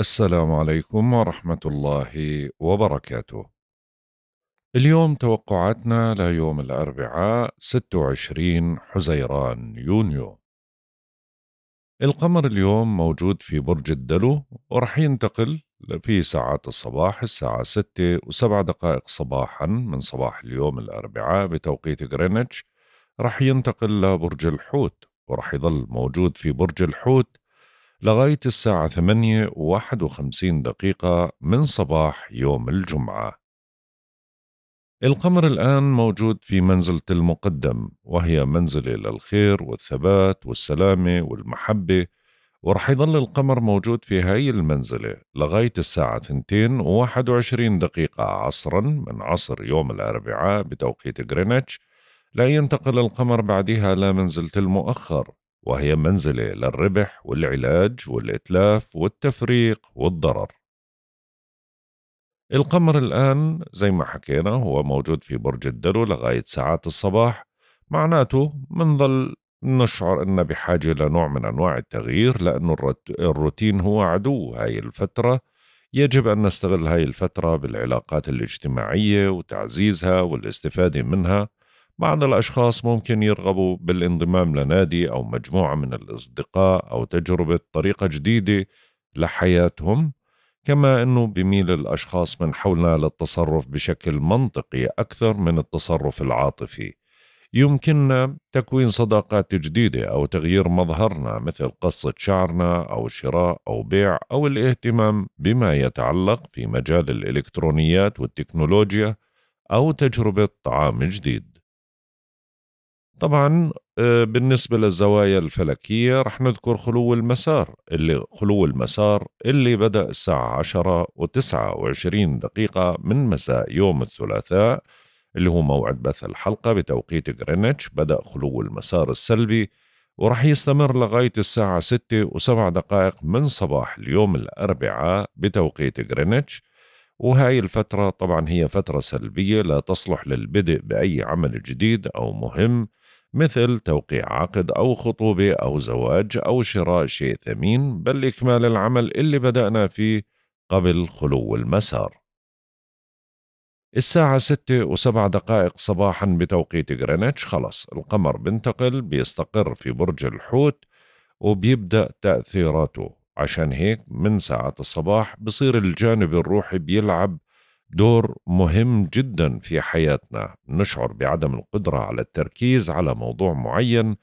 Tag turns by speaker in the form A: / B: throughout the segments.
A: السلام عليكم ورحمة الله وبركاته. اليوم توقعاتنا ليوم الأربعاء 26 حزيران يونيو. القمر اليوم موجود في برج الدلو ورح ينتقل في ساعات الصباح الساعة 6 وسبع دقائق صباحا من صباح اليوم الأربعاء بتوقيت غرينتش رح ينتقل لبرج الحوت ورح يظل موجود في برج الحوت لغاية الساعة 8 و51 دقيقة من صباح يوم الجمعة. القمر الآن موجود في منزلة المقدم وهي منزلة للخير والثبات والسلامة والمحبة ورح يظل القمر موجود في هاي المنزلة لغاية الساعة 2 و21 دقيقة عصرا من عصر يوم الأربعاء بتوقيت غرينتش لا ينتقل القمر بعدها لمنزلة المؤخر. وهي منزلة للربح والعلاج والإتلاف والتفريق والضرر. القمر الآن زي ما حكينا هو موجود في برج الدلو لغاية ساعات الصباح. معناته منظل نشعر أن بحاجة لنوع من أنواع التغيير لأنه الروتين هو عدو هاي الفترة. يجب أن نستغل هاي الفترة بالعلاقات الاجتماعية وتعزيزها والاستفادة منها. بعض الأشخاص ممكن يرغبوا بالانضمام لنادي أو مجموعة من الأصدقاء أو تجربة طريقة جديدة لحياتهم كما أنه بميل الأشخاص من حولنا للتصرف بشكل منطقي أكثر من التصرف العاطفي. يمكننا تكوين صداقات جديدة أو تغيير مظهرنا مثل قصة شعرنا أو شراء أو بيع أو الاهتمام بما يتعلق في مجال الإلكترونيات والتكنولوجيا أو تجربة طعام جديد. طبعا آه، بالنسبة للزوايا الفلكية رح نذكر خلو المسار اللي خلو المسار اللي بدأ الساعة 10 و29 دقيقة من مساء يوم الثلاثاء اللي هو موعد بث الحلقة بتوقيت غرينتش بدأ خلو المسار السلبي ورح يستمر لغاية الساعة 6 و7 دقائق من صباح اليوم الأربعاء بتوقيت غرينتش. وهاي الفترة طبعا هي فترة سلبية لا تصلح للبدء بأي عمل جديد أو مهم. مثل توقيع عقد أو خطوبة أو زواج أو شراء شيء ثمين بل إكمال العمل اللي بدأنا فيه قبل خلو المسار. الساعة ستة وسبع دقائق صباحا بتوقيت غرينتش خلص القمر بنتقل بيستقر في برج الحوت وبيبدأ تأثيراته. عشان هيك من ساعة الصباح بصير الجانب الروحي بيلعب دور مهم جدا في حياتنا. نشعر بعدم القدرة على التركيز على موضوع معين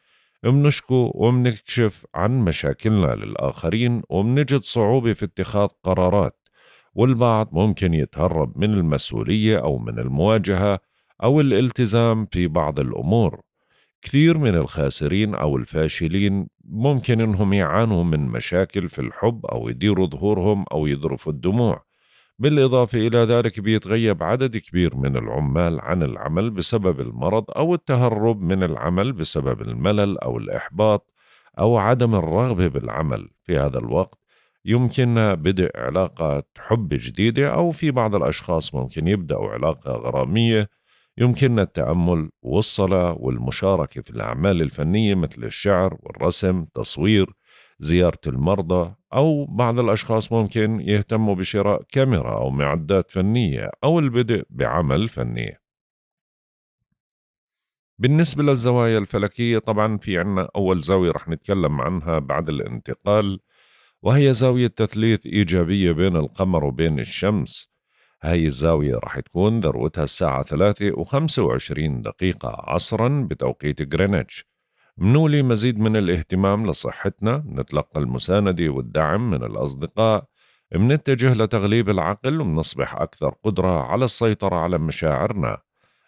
A: منشكو ومنكشف عن مشاكلنا للآخرين ومنجد صعوبة في اتخاذ قرارات والبعض ممكن يتهرب من المسؤولية أو من المواجهة أو الالتزام في بعض الأمور. كثير من الخاسرين أو الفاشلين ممكن إنهم يعانوا من مشاكل في الحب أو يديروا ظهورهم أو يذرفوا الدموع. بالإضافة إلى ذلك بيتغيب عدد كبير من العمال عن العمل بسبب المرض أو التهرب من العمل بسبب الملل أو الإحباط أو عدم الرغبة بالعمل. في هذا الوقت يمكننا بدء علاقة حب جديدة أو في بعض الأشخاص ممكن يبدأوا علاقة غرامية. يمكننا التأمل والصلاة والمشاركة في الأعمال الفنية مثل الشعر والرسم تصوير زيارة المرضى أو بعض الأشخاص ممكن يهتموا بشراء كاميرا أو معدات فنية أو البدء بعمل فني. بالنسبة للزوايا الفلكية طبعا في عنا أول زاوية رح نتكلم عنها بعد الانتقال وهي زاوية تثليث إيجابية بين القمر وبين الشمس. هاي الزاوية رح تكون ذروتها الساعة 3 و25 دقيقة عصرا بتوقيت غرينتش. منولي مزيد من الاهتمام لصحتنا نتلقى المساندة والدعم من الأصدقاء. منتجه لتغليب العقل ومنصبح أكثر قدرة على السيطرة على مشاعرنا.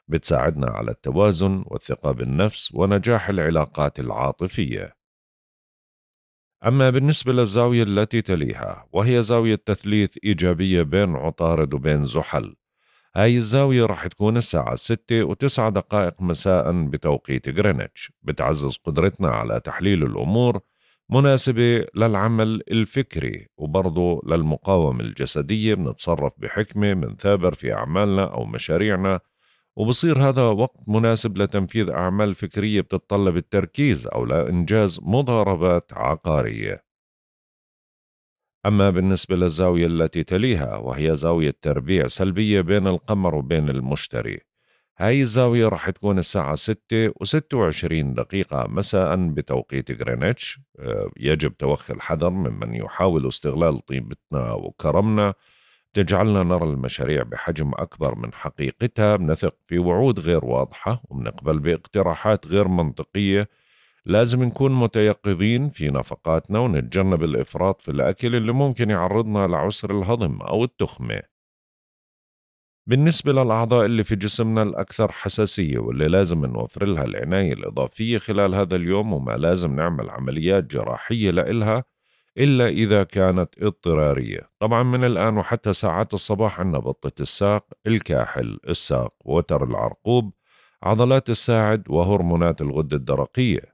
A: بتساعدنا على التوازن والثقة بالنفس ونجاح العلاقات العاطفية. أما بالنسبة للزاوية التي تليها وهي زاوية تثليث إيجابية بين عطارد وبين زحل هاي الزاوية راح تكون الساعة 6 وتسعة دقائق مساء بتوقيت غرينتش. بتعزز قدرتنا على تحليل الأمور مناسبة للعمل الفكري وبرضه للمقاومة الجسدية. بنتصرف بحكمة منثابر في أعمالنا أو مشاريعنا وبصير هذا وقت مناسب لتنفيذ أعمال فكرية بتتطلب التركيز أو لإنجاز مضاربات عقارية. أما بالنسبة للزاوية التي تليها وهي زاوية تربيع سلبية بين القمر وبين المشتري. هاي الزاوية رح تكون الساعة 6 و26 دقيقة مساء بتوقيت غرينتش. آه، يجب توخي الحذر ممن يحاول استغلال طيبتنا وكرمنا. تجعلنا نرى المشاريع بحجم أكبر من حقيقتها. بنثق في وعود غير واضحة وبنقبل باقتراحات غير منطقية. لازم نكون متيقظين في نفقاتنا ونتجنب الإفراط في الأكل اللي ممكن يعرضنا لعسر الهضم أو التخمة. بالنسبة للأعضاء اللي في جسمنا الأكثر حساسية واللي لازم نوفر لها العناية الإضافية خلال هذا اليوم وما لازم نعمل عمليات جراحية لإلها إلا إذا كانت اضطرارية. طبعا من الآن وحتى ساعات الصباح عندنا بطة الساق الكاحل الساق وتر العرقوب عضلات الساعد وهرمونات الغدة الدرقية.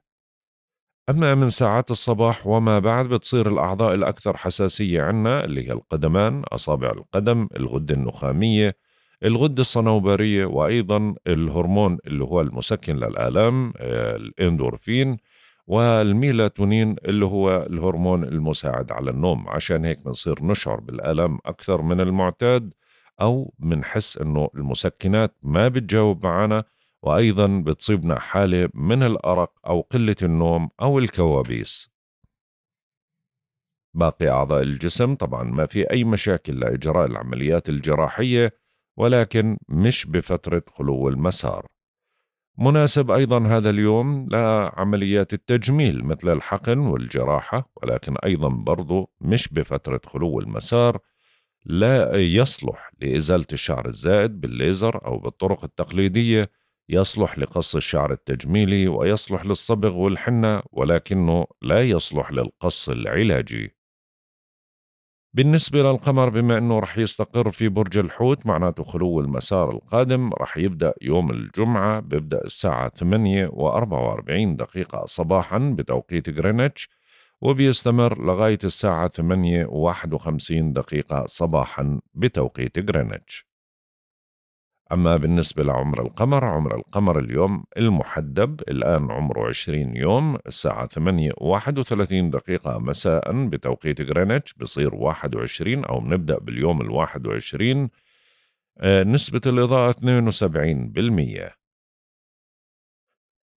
A: أما من ساعات الصباح وما بعد بتصير الأعضاء الأكثر حساسية عنا اللي هي القدمان أصابع القدم الغدة النخامية الغدة الصنوبرية وأيضا الهرمون اللي هو المسكن للآلام آه، الإندورفين والميلاتونين اللي هو الهرمون المساعد على النوم. عشان هيك بنصير نشعر بالآلام أكثر من المعتاد أو بنحس إنه المسكنات ما بتجاوب معنا وأيضا بتصيبنا حالة من الأرق أو قلة النوم أو الكوابيس. باقي أعضاء الجسم طبعا ما في أي مشاكل لإجراء العمليات الجراحية ولكن مش بفترة خلو المسار. مناسب أيضا هذا اليوم لعمليات التجميل مثل الحقن والجراحة ولكن أيضا برضو مش بفترة خلو المسار لا يصلح لإزالة الشعر الزائد بالليزر أو بالطرق التقليدية يصلح لقص الشعر التجميلي ويصلح للصبغ والحنة ولكنه لا يصلح للقص العلاجي. بالنسبة للقمر بما أنه رح يستقر في برج الحوت معناته خلو المسار القادم رح يبدأ يوم الجمعة بيبدأ الساعة 8 و44 دقيقة صباحا بتوقيت غرينتش وبيستمر لغاية الساعة 8 و51 دقيقة صباحا بتوقيت غرينتش. أما بالنسبة لعمر القمر عمر القمر اليوم المحدب الآن عمره 20 يوم الساعة 8 31 دقيقة. مساء بتوقيت غرينتش بصير 21 أو بنبدأ باليوم ال 21 آه، نسبة الإضاءة 72%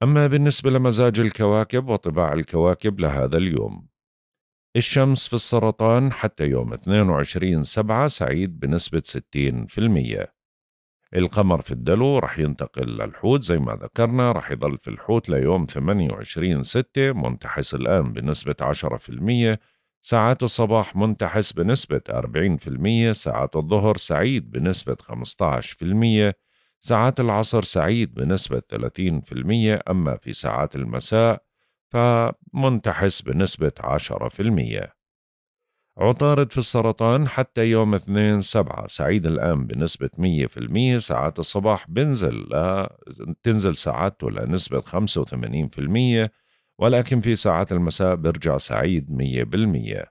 A: أما بالنسبة لمزاج الكواكب وطباع الكواكب لهذا اليوم الشمس في السرطان حتى يوم 22 سبعة سعيد بنسبة 60% القمر في الدلو رح ينتقل للحوت زي ما ذكرنا رح يضل في الحوت ليوم 28 6 منتحس الآن بنسبة 10% ساعات الصباح منتحس بنسبة 40% ساعات الظهر سعيد بنسبة 15% ساعات العصر سعيد بنسبة 30% أما في ساعات المساء فمنتحس بنسبة 10% عطارد في السرطان حتى يوم 2 سبعة. سعيد الآن بنسبة 100% ساعات الصباح بنزل ل... تنزل ساعاته لنسبة 85% ولكن في ساعات المساء برجع سعيد 100%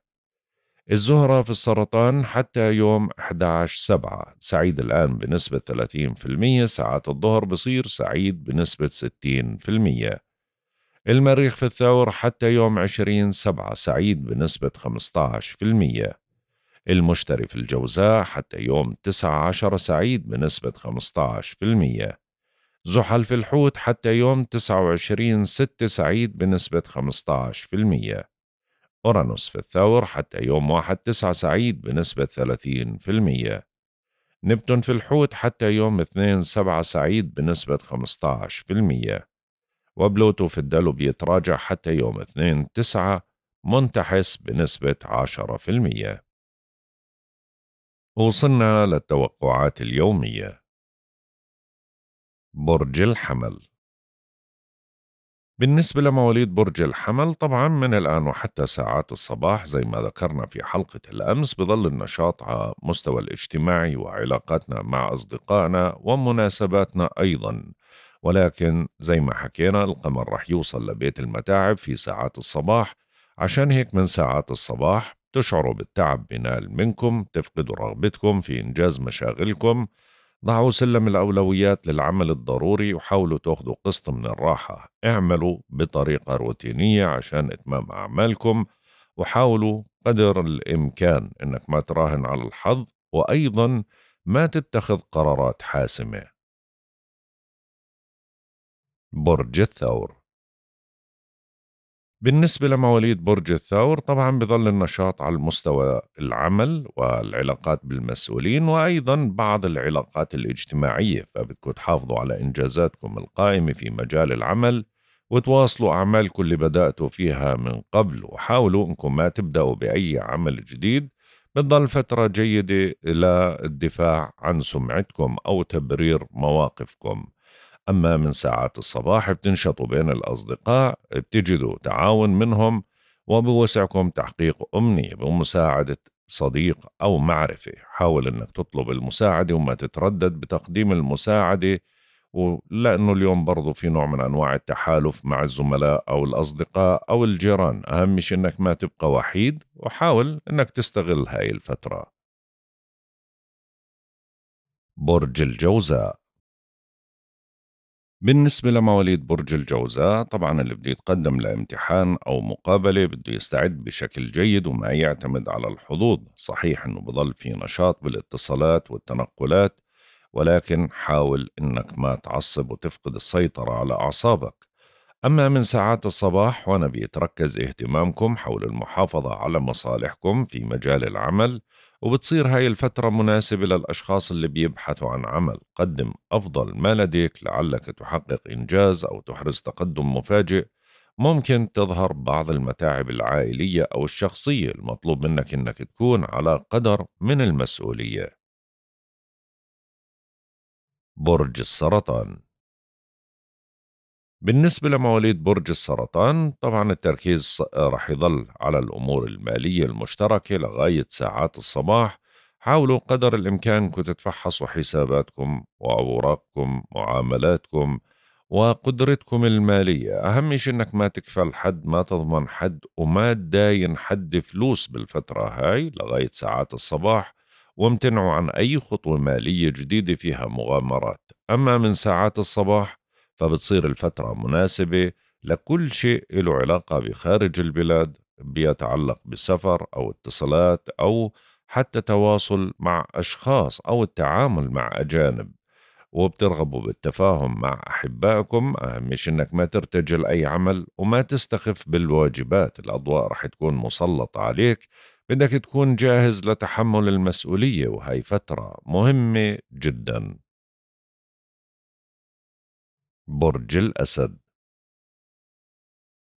A: الزهرة في السرطان حتى يوم 11 سبعة. سعيد الآن بنسبة 30% ساعات الظهر بصير سعيد بنسبة 60% المريخ في الثور حتى يوم 20 سبعة سعيد بنسبة 15% المشتري في الجوزاء حتى يوم 19 سعيد بنسبة 15% زحل في الحوت حتى يوم 29 6 سعيد بنسبة 15% أورانوس في الثور حتى يوم 1 9 سعيد بنسبة 30% نبتون في الحوت حتى يوم 2 7 سعيد بنسبة 15% وبلوتو في الدلو بيتراجع حتى يوم 2 9 منتحس بنسبة 10% وصلنا للتوقعات اليومية. برج الحمل. بالنسبة لمواليد برج الحمل طبعا من الآن وحتى ساعات الصباح زي ما ذكرنا في حلقة الأمس بظل النشاط على مستوى الاجتماعي وعلاقاتنا مع أصدقائنا ومناسباتنا أيضا. ولكن زي ما حكينا القمر رح يوصل لبيت المتاعب في ساعات الصباح. عشان هيك من ساعات الصباح تشعروا بالتعب بنال منكم تفقدوا رغبتكم في إنجاز مشاغلكم. ضعوا سلم الأولويات للعمل الضروري وحاولوا تاخذوا قسط من الراحة. اعملوا بطريقة روتينية عشان إتمام أعمالكم وحاولوا قدر الإمكان إنك ما تراهن على الحظ وأيضا ما تتخذ قرارات حاسمة. برج الثور. بالنسبة لمواليد برج الثور طبعا بظل النشاط على المستوى العمل والعلاقات بالمسؤولين وأيضا بعض العلاقات الاجتماعية فبدكم تحافظوا على إنجازاتكم القائمة في مجال العمل وتواصلوا أعمالكم اللي بدأتوا فيها من قبل وحاولوا أنكم ما تبدأوا بأي عمل جديد. بتضل فترة جيدة للدفاع عن سمعتكم أو تبرير مواقفكم. أما من ساعات الصباح بتنشطوا بين الأصدقاء بتجدوا تعاون منهم وبوسعكم تحقيق أمنية بمساعدة صديق أو معرفة. حاول أنك تطلب المساعدة وما تتردد بتقديم المساعدة ولأنه اليوم برضو في نوع من أنواع التحالف مع الزملاء أو الأصدقاء أو الجيران. أهم شيء أنك ما تبقى وحيد وحاول أنك تستغل هاي الفترة. برج الجوزاء بالنسبة لمواليد برج الجوزاء طبعا اللي بده يتقدم لامتحان أو مقابلة بده يستعد بشكل جيد وما يعتمد على الحظوظ. صحيح أنه بضل في نشاط بالاتصالات والتنقلات ولكن حاول أنك ما تعصب وتفقد السيطرة على أعصابك. أما من ساعات الصباح وأنا بيتركز اهتمامكم حول المحافظة على مصالحكم في مجال العمل وبتصير هاي الفترة مناسبة للأشخاص اللي بيبحثوا عن عمل. قدم أفضل ما لديك لعلك تحقق إنجاز أو تحرز تقدم مفاجئ. ممكن تظهر بعض المتاعب العائلية أو الشخصية المطلوب منك إنك تكون على قدر من المسؤولية. برج السرطان بالنسبة لمواليد برج السرطان طبعا التركيز رح يظل على الأمور المالية المشتركة لغاية ساعات الصباح حاولوا قدر الإمكان أنكم تتفحصوا حساباتكم وأوراقكم معاملاتكم وقدرتكم المالية. أهم شيء أنك ما تكفل حد ما تضمن حد وما تداين حد فلوس بالفترة هاي لغاية ساعات الصباح وامتنعوا عن أي خطوة مالية جديدة فيها مغامرات. أما من ساعات الصباح فبتصير الفترة مناسبة لكل شيء له علاقة بخارج البلاد بيتعلق بالسفر أو اتصالات أو حتى تواصل مع أشخاص أو التعامل مع أجانب. وبترغبوا بالتفاهم مع أحبائكم أهم شيء إنك ما ترتجل أي عمل وما تستخف بالواجبات. الأضواء رح تكون مسلطة عليك بدك تكون جاهز لتحمل المسؤولية وهي فترة مهمة جدا. برج الأسد.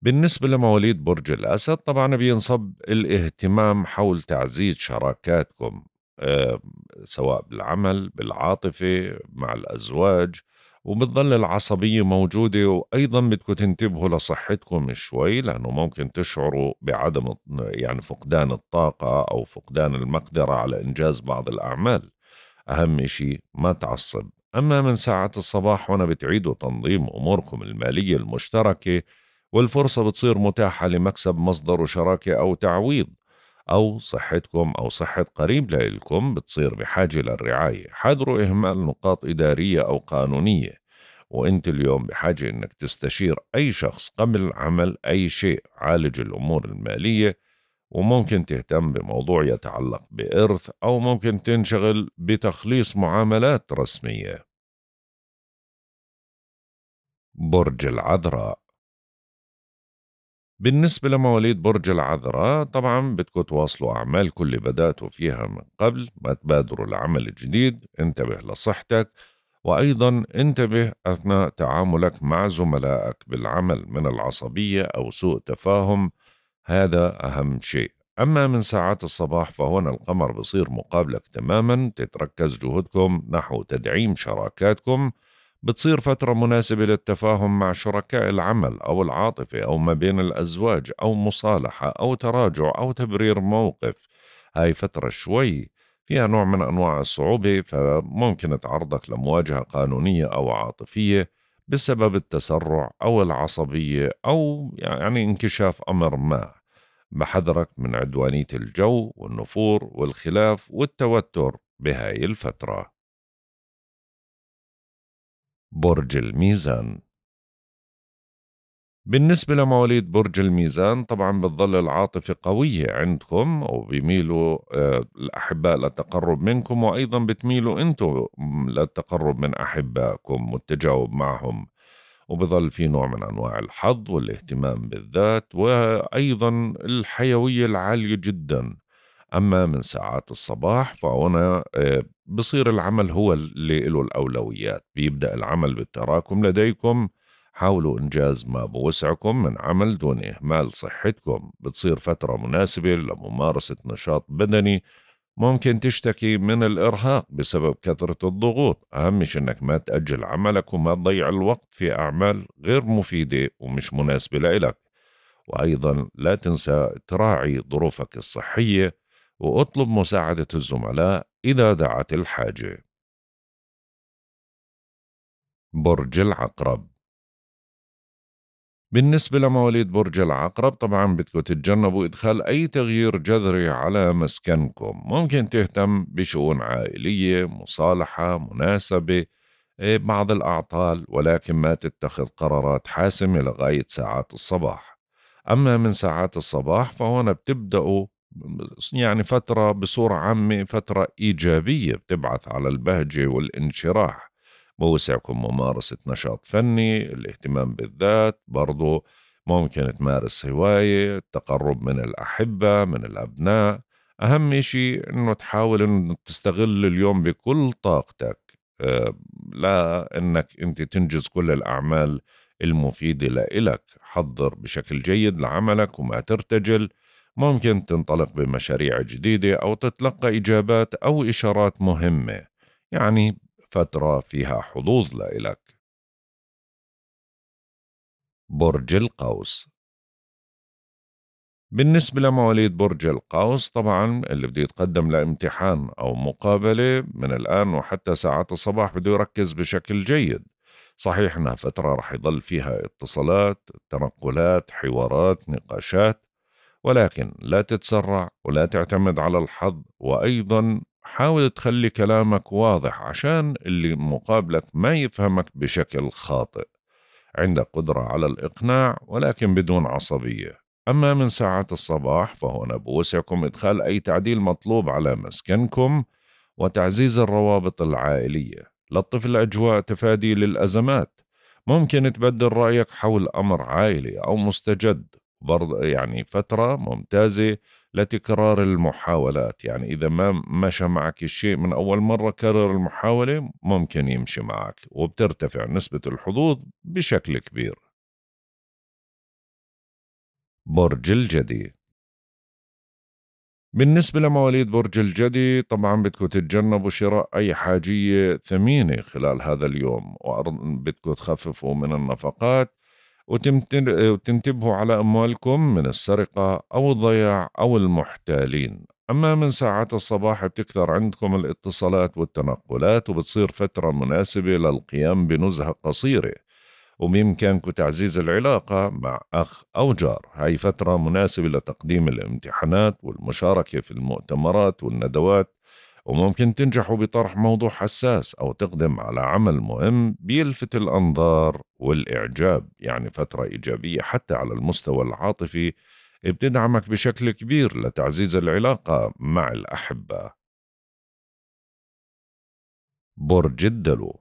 A: بالنسبة لمواليد برج الأسد طبعا بينصب الاهتمام حول تعزيز شراكاتكم آه، سواء بالعمل بالعاطفة مع الأزواج وبتظل العصبية موجودة وأيضا بدكم تنتبهوا لصحتكم شوي لأنه ممكن تشعروا بعدم يعني فقدان الطاقة أو فقدان المقدرة على إنجاز بعض الأعمال. أهم شيء ما تعصب. أما من ساعة الصباح وأنا بتعيدوا تنظيم أموركم المالية المشتركة والفرصة بتصير متاحة لمكسب مصدر وشراكة أو تعويض أو صحتكم أو صحة قريب لكم بتصير بحاجة للرعاية. حذروا إهمال نقاط إدارية أو قانونية وأنت اليوم بحاجة إنك تستشير أي شخص قبل عمل أي شيء عالج الأمور المالية وممكن تهتم بموضوع يتعلق بإرث أو ممكن تنشغل بتخليص معاملات رسمية. برج العذراء. بالنسبة لمواليد برج العذراء طبعا بدكم تواصلوا أعمالكم اللي بدأتوا فيها من قبل ما تبادروا لعمل جديد انتبه لصحتك وأيضا انتبه أثناء تعاملك مع زملائك بالعمل من العصبية أو سوء تفاهم هذا أهم شيء. أما من ساعات الصباح فهنا القمر بصير مقابلك تماما تتركز جهودكم نحو تدعيم شراكاتكم. بتصير فترة مناسبة للتفاهم مع شركاء العمل أو العاطفة أو ما بين الأزواج أو مصالحة أو تراجع أو تبرير موقف. هاي فترة شوي فيها نوع من أنواع الصعوبة فممكن تعرضك لمواجهة قانونية أو عاطفية. بسبب التسرع أو العصبية أو يعني انكشاف أمر ما. بحذرك من عدوانية الجو والنفور والخلاف والتوتر بهاي الفترة. برج الميزان بالنسبة لمواليد برج الميزان طبعا بتظل العاطفة قوية عندكم وبيميلوا آه، الأحباء للتقرب منكم وأيضا بتميلوا أنتم للتقرب من أحبائكم والتجاوب معهم. وبظل في نوع من أنواع الحظ والاهتمام بالذات وأيضا الحيوية العالية جدا. أما من ساعات الصباح فهنا آه، بصير العمل هو اللي له الأولويات. بيبدأ العمل بالتراكم لديكم حاولوا إنجاز ما بوسعكم من عمل دون إهمال صحتكم. بتصير فترة مناسبة لممارسة نشاط بدني ممكن تشتكي من الإرهاق بسبب كثرة الضغوط. أهم شيء أنك ما تأجل عملك وما تضيع الوقت في أعمال غير مفيدة ومش مناسبة لإلك. وأيضا لا تنسى تراعي ظروفك الصحية وأطلب مساعدة الزملاء إذا دعت الحاجة. برج العقرب بالنسبة لمواليد برج العقرب طبعا بدكم تتجنبوا إدخال أي تغيير جذري على مسكنكم. ممكن تهتم بشؤون عائلية مصالحة مناسبة إيه، بعض الأعطال ولكن ما تتخذ قرارات حاسمة لغاية ساعات الصباح. أما من ساعات الصباح فهنا بتبدأوا يعني فترة بصورة عامة فترة إيجابية بتبعث على البهجة والانشراح. بوسعكم ممارسة نشاط فني الاهتمام بالذات برضو ممكن تمارس هواية التقرب من الأحبة من الأبناء. أهم شيء أنه تحاول أنه تستغل اليوم بكل طاقتك. آه، لا أنك أنت تنجز كل الأعمال المفيدة لإلك. حضر بشكل جيد لعملك وما ترتجل. ممكن تنطلق بمشاريع جديدة أو تتلقى إجابات أو إشارات مهمة. يعني فترة فيها حظوظ لإلك. برج القوس. بالنسبة لمواليد برج القوس طبعا اللي بده يتقدم لامتحان أو مقابلة من الآن وحتى ساعات الصباح بده يركز بشكل جيد. صحيح أنها فترة رح يضل فيها اتصالات تنقلات حوارات نقاشات ولكن لا تتسرع ولا تعتمد على الحظ وأيضا حاول تخلي كلامك واضح عشان اللي مقابلك ما يفهمك بشكل خاطئ. عندك قدرة على الإقناع ولكن بدون عصبية. أما من ساعات الصباح فهنا بوسعكم إدخال أي تعديل مطلوب على مسكنكم وتعزيز الروابط العائلية. لطف الأجواء تفادي للأزمات. ممكن تبدل رأيك حول أمر عائلي أو مستجد. برضه يعني فترة ممتازة لتكرار المحاولات. يعني إذا ما مشى معك الشيء من أول مرة كرر المحاولة ممكن يمشي معك وبترتفع نسبة الحظوظ بشكل كبير. برج الجدي. بالنسبة لمواليد برج الجدي طبعا بدكم تتجنبوا شراء أي حاجية ثمينة خلال هذا اليوم وبدكم تخففوا من النفقات. وتنتبهوا على أموالكم من السرقة أو الضياع أو المحتالين. أما من ساعات الصباح بتكثر عندكم الاتصالات والتنقلات وبتصير فترة مناسبة للقيام بنزهة قصيرة. وبإمكانكم تعزيز العلاقة مع أخ أو جار. هاي فترة مناسبة لتقديم الامتحانات والمشاركة في المؤتمرات والندوات. وممكن تنجحوا بطرح موضوع حساس أو تقدم على عمل مهم بيلفت الأنظار والإعجاب يعني فترة إيجابية حتى على المستوى العاطفي بتدعمك بشكل كبير لتعزيز العلاقة مع الأحبة. برج الدلو.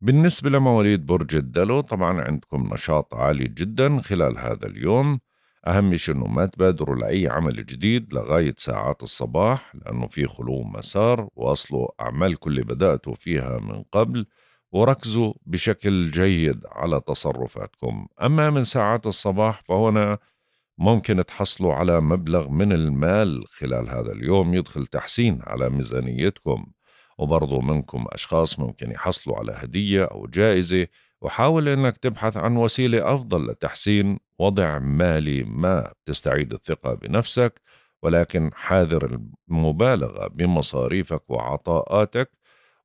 A: بالنسبة لمواليد برج الدلو طبعا عندكم نشاط عالي جدا خلال هذا اليوم. أهم شيء إنه ما تبادروا لأي عمل جديد لغاية ساعات الصباح لأنه في خلو مسار واصلوا أعمالكم اللي بدأتوا فيها من قبل وركزوا بشكل جيد على تصرفاتكم. أما من ساعات الصباح فهنا ممكن تحصلوا على مبلغ من المال خلال هذا اليوم يدخل تحسين على ميزانيتكم. وبرضو منكم أشخاص ممكن يحصلوا على هدية أو جائزة وحاول أنك تبحث عن وسيلة أفضل لتحسين وضع مالي ما تستعيد الثقة بنفسك ولكن حاذر المبالغة بمصاريفك وعطاءاتك.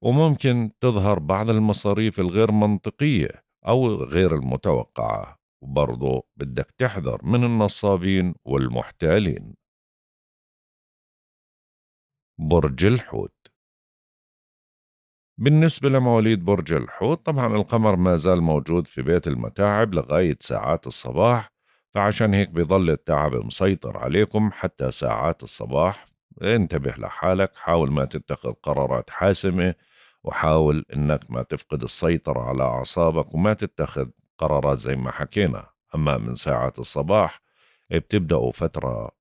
A: وممكن تظهر بعض المصاريف الغير منطقية أو غير المتوقعة. وبرضه بدك تحذر من النصابين والمحتالين. برج الحوت بالنسبة لمواليد برج الحوت طبعا القمر ما زال موجود في بيت المتاعب لغاية ساعات الصباح فعشان هيك بيظل التعب مسيطر عليكم حتى ساعات الصباح. انتبه لحالك حاول ما تتخذ قرارات حاسمة وحاول إنك ما تفقد السيطرة على أعصابك وما تتخذ قرارات زي ما حكينا. أما من ساعات الصباح بتبدأوا فترة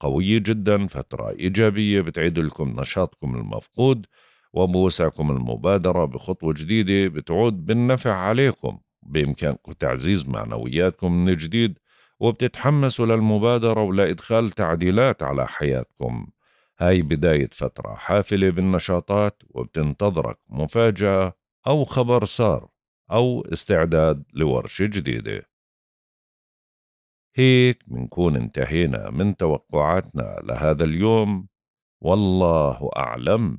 A: قوية جدا فترة إيجابية بتعيد لكم نشاطكم المفقود. وبوسعكم المبادرة بخطوة جديدة بتعود بالنفع عليكم. بإمكانكم تعزيز معنوياتكم من جديد وبتتحمسوا للمبادرة ولإدخال تعديلات على حياتكم. هاي بداية فترة حافلة بالنشاطات وبتنتظرك مفاجأة أو خبر سار أو استعداد لورشة جديدة. هيك بنكون انتهينا من توقعاتنا لهذا اليوم. والله أعلم.